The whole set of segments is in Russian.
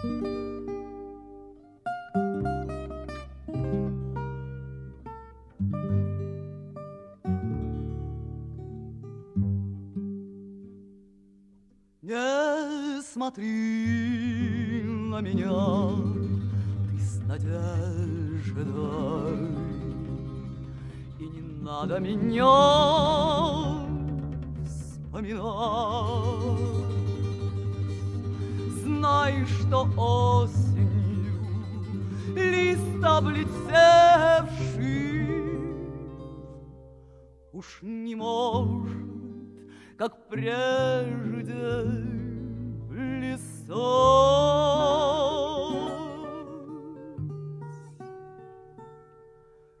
Не смотри на меня, ты с надеждой, И не надо меня вспоминать. Знай, что осенью лист облетевший Уж не может как прежде лесу.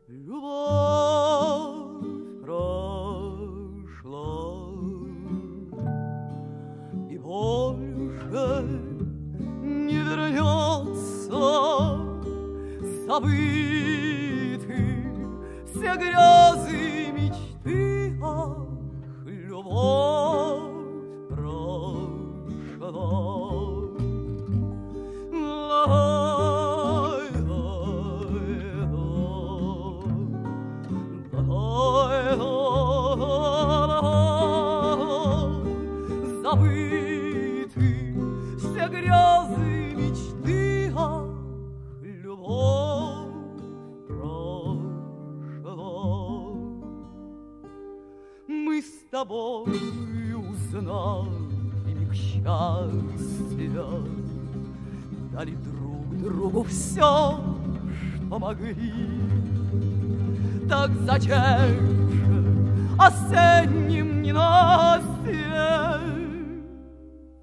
Любовь прошла, и больше забыты все грезы мечты. Ах, любовь прошла. Лай, с узнали миг счастья, Дали друг другу все, что могли. Так зачем же осенним ненастьем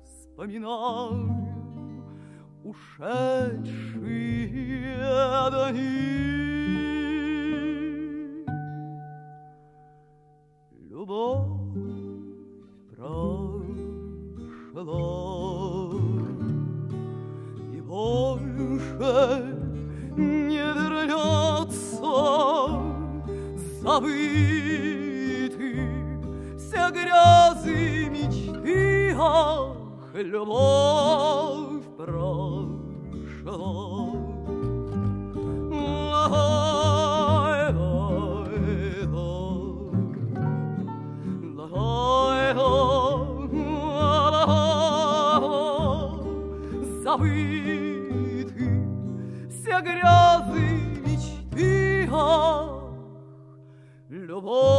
Вспоминаю ушедшие дни? Прошла, и больше не вернется забыты все грезы мечты, ах, любовь прошла. Забыты все грезы мечты, ах, любовь